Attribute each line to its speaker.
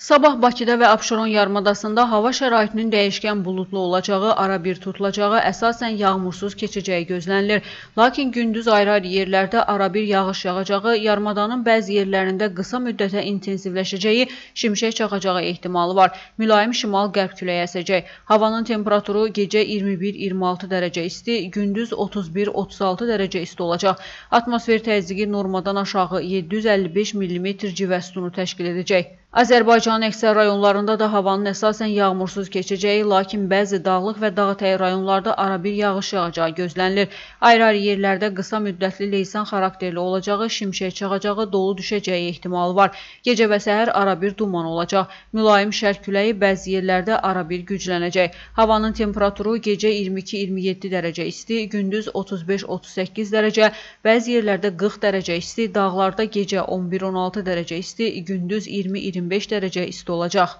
Speaker 1: Sabah Bakıda və Abşeron yarımadasında hava şəraitinin dəyişkən buludlu olacağı, arabir tutulacağı, əsasən yağmursuz keçəcəyi gözlənilir. Lakin gündüz ayrı-ayrı yerlərdə arabir yağış yağacağı, yarımadanın bəzi yerlərində qısa müddətə intensivləşəcəyi, şimşək çaxacağı ehtimalı var. Mülayim şimal-qərb küləyi əsəcək. Havanın temperaturu gecə 21-26 dərəcə isti, gündüz 31-36 dərəcə isti olacaq. Atmosfer təzyiqi normadan aşağı 755 mm civə sütunu təşkil edəcək. Azərbaycanın əksər rayonlarında da havanın əsasən yağmursuz keçəcəyi, lakin bəzi dağlıq və dağətəyi rayonlarda arabir yağış yağacağı gözlənilir. Ayrı-ayrı yerlərdə qısa müddətli leysan xarakterli olacağı, şimşək çağacağı, dolu düşəcəyi ehtimalı var. Gecə və səhər arabir duman olacaq. Mülayim şərq küləyi bəzi yerlərdə arabir güclənəcək. Havanın temperaturu gecə 22-27 dərəcə isti, gündüz 35-38 dərəcə, bəzi yerlərdə 40 dərəcə isti, dağlarda gecə 11-16 dərəcə isti, gündüz 20-20 25 dərəcə isti olacaq.